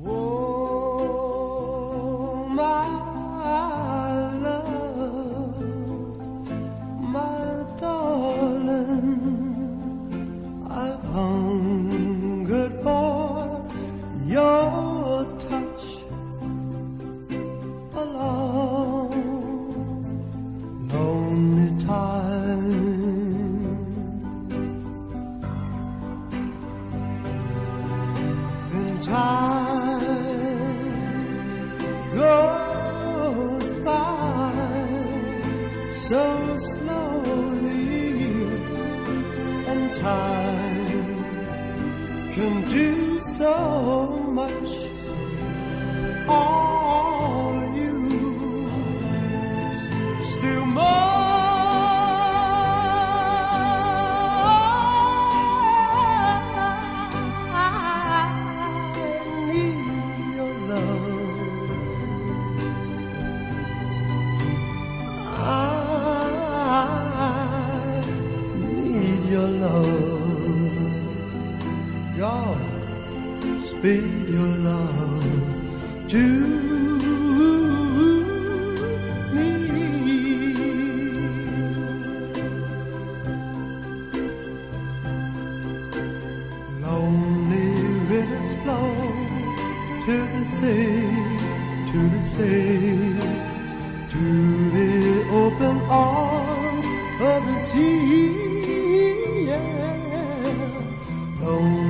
Oh, my love, my darling, I've hungered for your touch lonely time slowly, and time can do so much. Love. God, speed your love to me. Lonely rivers flow to the sea, to the sea, to the open arms of the sea. Lonely